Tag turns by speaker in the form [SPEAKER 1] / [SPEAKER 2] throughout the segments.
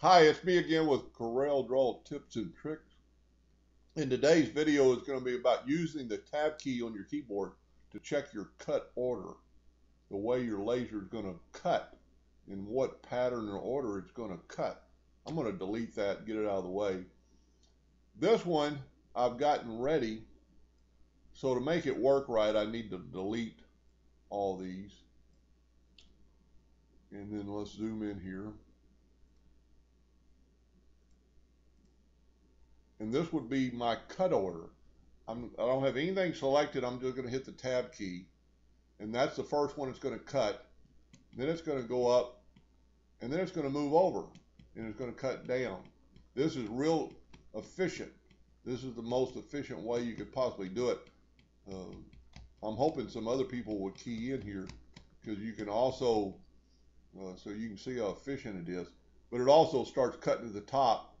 [SPEAKER 1] Hi, it's me again with Corel Draw tips and tricks. In today's video is going to be about using the tab key on your keyboard to check your cut order, the way your laser is going to cut, in what pattern or order it's going to cut. I'm going to delete that, get it out of the way. This one I've gotten ready, so to make it work right, I need to delete all these. And then let's zoom in here. And this would be my cut order. I'm, I don't have anything selected. I'm just going to hit the tab key, and that's the first one it's going to cut. Then it's going to go up, and then it's going to move over, and it's going to cut down. This is real efficient. This is the most efficient way you could possibly do it. Uh, I'm hoping some other people would key in here because you can also, uh, so you can see how efficient it is. But it also starts cutting to the top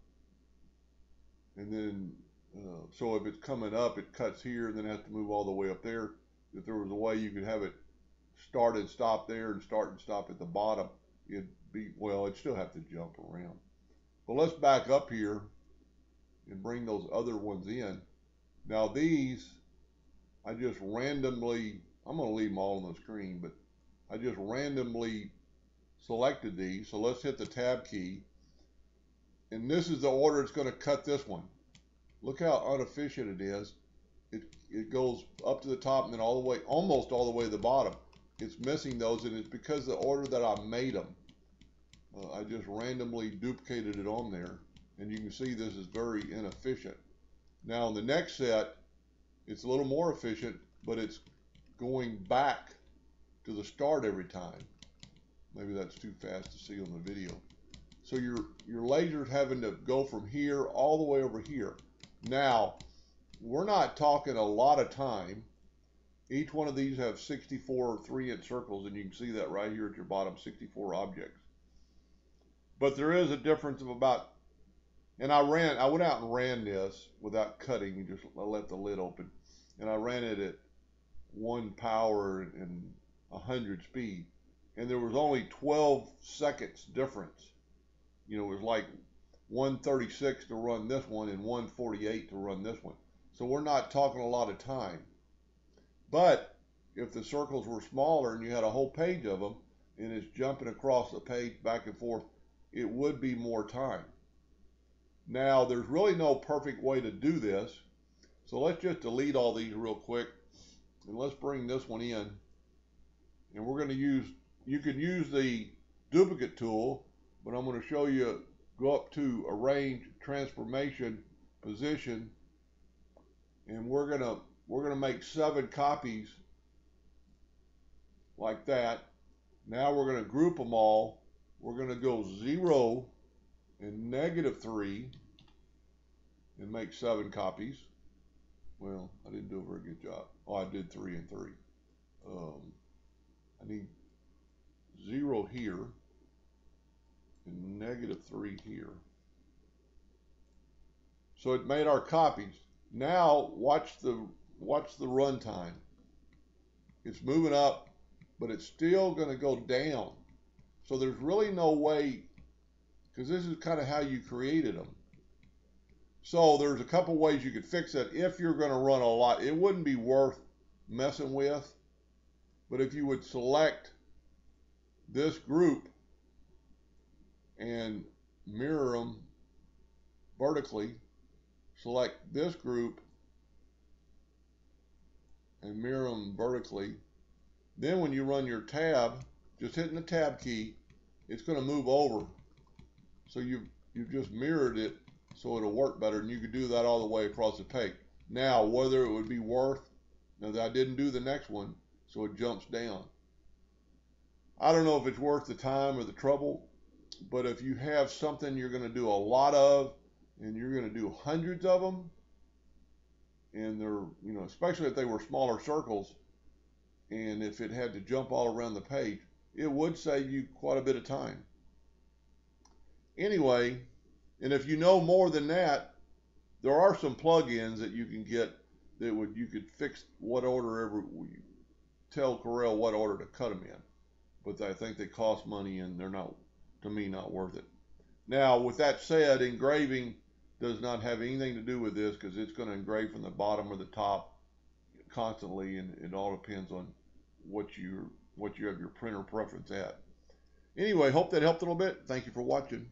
[SPEAKER 1] and then uh, so if it's coming up, it cuts here and then has to move all the way up there. If there was a way you could have it start and stop there and start and stop at the bottom, it'd be, well, it'd still have to jump around. But let's back up here and bring those other ones in. Now these, I just randomly, I'm going to leave them all on the screen, but I just randomly selected these. So let's hit the tab key and this is the order it's going to cut this one. Look how inefficient it is. It, it goes up to the top and then all the way, almost all the way to the bottom. It's missing those and it's because the order that I made them. Uh, I just randomly duplicated it on there and you can see this is very inefficient. Now in the next set, it's a little more efficient, but it's going back to the start every time. Maybe that's too fast to see on the video. So your, your laser's having to go from here all the way over here. Now, we're not talking a lot of time. Each one of these have 64 three-inch circles, and you can see that right here at your bottom, 64 objects. But there is a difference of about, and I ran, I went out and ran this without cutting, just I let the lid open, and I ran it at one power and 100 speed, and there was only 12 seconds difference you know, it was like 136 to run this one and 148 to run this one. So we're not talking a lot of time. But if the circles were smaller and you had a whole page of them and it's jumping across the page back and forth, it would be more time. Now, there's really no perfect way to do this. So let's just delete all these real quick and let's bring this one in. And we're going to use, you can use the duplicate tool but I'm going to show you go up to arrange transformation position and we're going to we're going to make seven copies like that. Now we're going to group them all. We're going to go zero and negative three and make seven copies. Well I didn't do a very good job. Oh I did three and three. Um, I need zero here and negative 3 here. So it made our copies. Now watch the watch the runtime. It's moving up, but it's still going to go down. So there's really no way, because this is kind of how you created them. So there's a couple ways you could fix it if you're going to run a lot. It wouldn't be worth messing with, but if you would select this group and mirror them vertically. Select this group and mirror them vertically. Then when you run your tab, just hitting the tab key, it's going to move over. So you've, you've just mirrored it so it'll work better and you can do that all the way across the page. Now, whether it would be worth, now that I didn't do the next one, so it jumps down. I don't know if it's worth the time or the trouble but if you have something you're going to do a lot of and you're going to do hundreds of them and they're you know especially if they were smaller circles and if it had to jump all around the page it would save you quite a bit of time. Anyway and if you know more than that there are some plugins that you can get that would you could fix what order ever tell Corel what order to cut them in. But I think they cost money and they're not to me, not worth it. Now, with that said, engraving does not have anything to do with this because it's going to engrave from the bottom or the top constantly, and it all depends on what you what you have your printer preference at. Anyway, hope that helped a little bit. Thank you for watching.